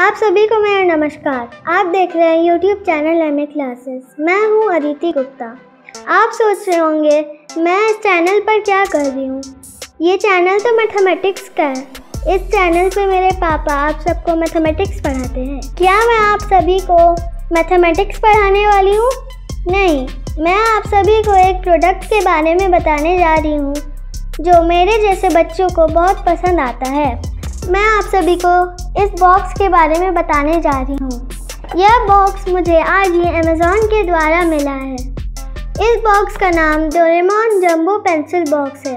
आप सभी को मेरा नमस्कार। आप देख रहे हैं यूट्यूब चैनल एम क्लासेस मैं हूँ अदिति गुप्ता। आप सोच रहे होंगे, मैं इस चैनल पर क्या कर रही हूँ? ये चैनल तो मैथमेटिक्स का है। इस चैनल पे मेरे पापा आप सबको मैथमेटिक्स पढ़ाते हैं। क्या मैं आप सभी को मैथमेटिक्स पढ़ाने वाली हूँ? नहीं, मैं आप सभी को एक प्रोडक्ट के बारे में बताने जा रही हूँ, जो मेरे जैसे बच्चों को बहुत पसंद आता है। मैं आप सभी को इस बॉक्स के बारे में बताने जा रही हूँ। यह बॉक्स मुझे आज ही अमेजोन के द्वारा मिला है। इस बॉक्स का नाम डोरेमोन जंबो पेंसिल बॉक्स है।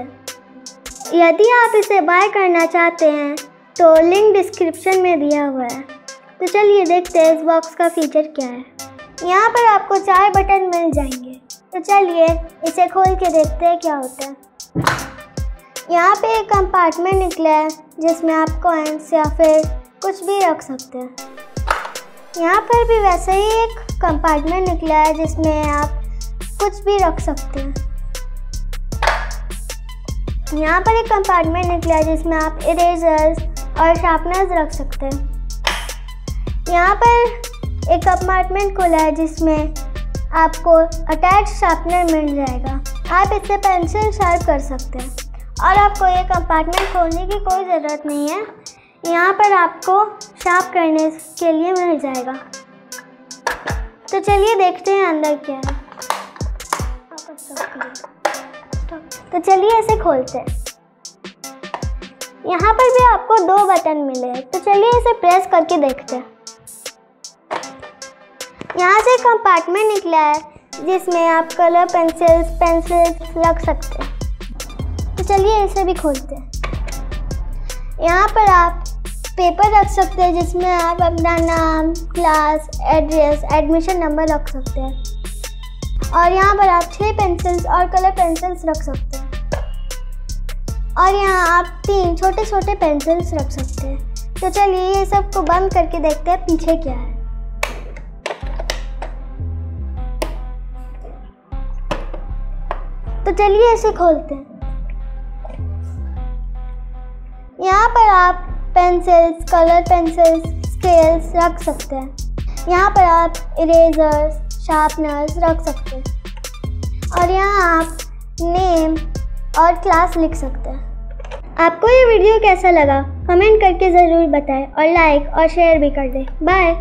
यदि आप इसे बाय करना चाहते हैं तो लिंक डिस्क्रिप्शन में दिया हुआ है। तो चलिए देखते हैं इस बॉक्स का फीचर क्या है। यहाँ पर आपको चार बटन मिल जाएँगे। तो चलिए इसे खोल के देखते हैं क्या होता है। यहाँ पे एक कंपार्टमेंट निकला है, जिसमें आप कॉइन्स या फिर कुछ भी रख सकते हैं। यहाँ पर भी वैसे ही एक कंपार्टमेंट निकला है, जिसमें आप कुछ भी रख सकते हैं। यहाँ पर एक कंपार्टमेंट निकला है, जिसमें आप इरेजर्स और शार्पनर्स रख सकते हैं। यहाँ पर एक कंपार्टमेंट खुला है, जिसमें आपको अटैच शार्पनर मिल जाएगा। आप इससे पेंसिल शार्प कर सकते हैं। और आपको ये कंपार्टमेंट खोलने की कोई ज़रूरत नहीं है। यहाँ पर आपको शार्प करने के लिए मिल जाएगा। तो चलिए देखते हैं अंदर क्या है। तो चलिए इसे खोलते हैं। यहाँ पर भी आपको दो बटन मिले हैं। तो चलिए इसे प्रेस करके देखते हैं। यहाँ से कंपार्टमेंट निकला है, जिसमें आप कलर पेंसिल्स पेंसिल्स रख सकते हैं। चलिए इसे भी खोलते हैं। यहाँ पर आप पेपर रख सकते हैं, जिसमें आप अपना नाम क्लास एड्रेस एडमिशन नंबर रख सकते हैं। और यहाँ पर आप छः पेंसिल्स और कलर पेंसिल्स रख सकते हैं। और यहाँ आप तीन छोटे छोटे पेंसिल्स रख सकते हैं। तो चलिए ये सबको बंद करके देखते हैं पीछे क्या है। तो चलिए इसे खोलते हैं। पर आप पेंसिल्स कलर पेंसिल्स स्केल्स रख सकते हैं। यहाँ पर आप इरेजर्स शार्पनर्स रख सकते हैं। और यहाँ आप नेम और क्लास लिख सकते हैं। आपको ये वीडियो कैसा लगा? कमेंट करके ज़रूर बताएँ और लाइक और शेयर भी कर दें। बाय